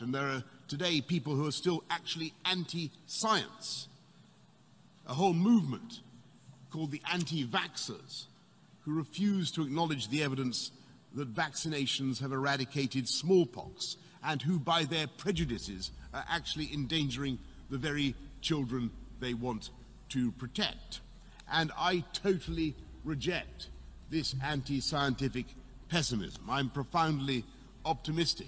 And there are today people who are still actually anti-science. A whole movement called the anti-vaxxers who refuse to acknowledge the evidence that vaccinations have eradicated smallpox and who, by their prejudices, are actually endangering the very children they want to protect. And I totally reject this anti-scientific pessimism. I'm profoundly optimistic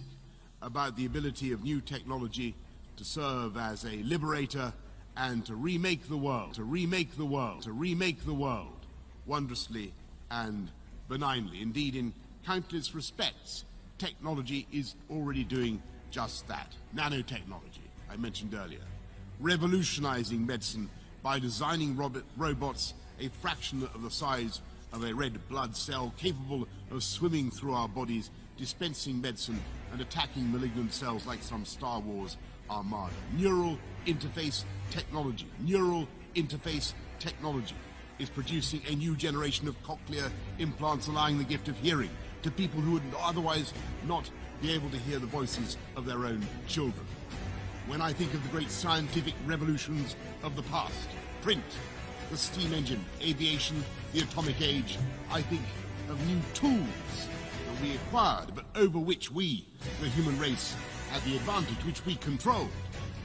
about the ability of new technology to serve as a liberator and to remake the world, to remake the world, to remake the world wondrously and benignly. Indeed, in countless respects, technology is already doing just that. Nanotechnology, I mentioned earlier. Revolutionizing medicine by designing robot robots a fraction of the size of a red blood cell capable of swimming through our bodies, dispensing medicine and attacking malignant cells like some Star Wars armada. Neural interface technology, neural interface technology is producing a new generation of cochlear implants allowing the gift of hearing to people who would otherwise not be able to hear the voices of their own children. When I think of the great scientific revolutions of the past, print, the steam engine, aviation, the atomic age, I think of new tools we acquired, but over which we, the human race, had the advantage, which we controlled.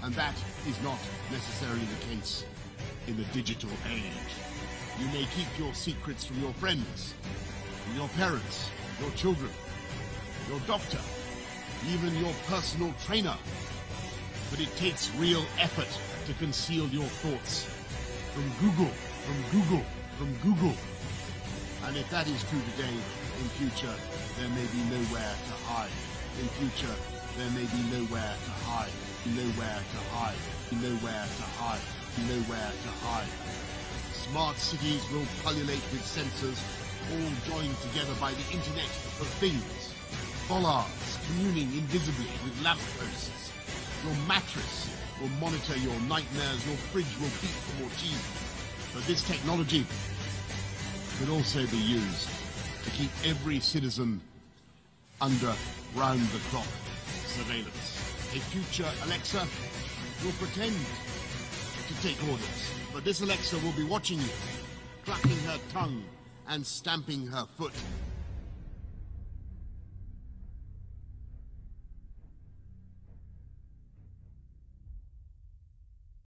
And that is not necessarily the case in the digital age. You may keep your secrets from your friends, from your parents, your children, your doctor, even your personal trainer. But it takes real effort to conceal your thoughts from Google, from Google, from Google. And if that is true today, in future, there may be nowhere to hide. In future, there may be nowhere to hide. Nowhere to hide. Nowhere to hide. Nowhere to hide. Smart cities will pullulate with sensors, all joined together by the Internet of Things. Bollards communing invisibly with lampposts. Your mattress will monitor your nightmares. Your fridge will beat for more cheese. But this technology could also be used to keep every citizen under round-the-clock surveillance. A future Alexa will pretend to take orders, but this Alexa will be watching you, clucking her tongue and stamping her foot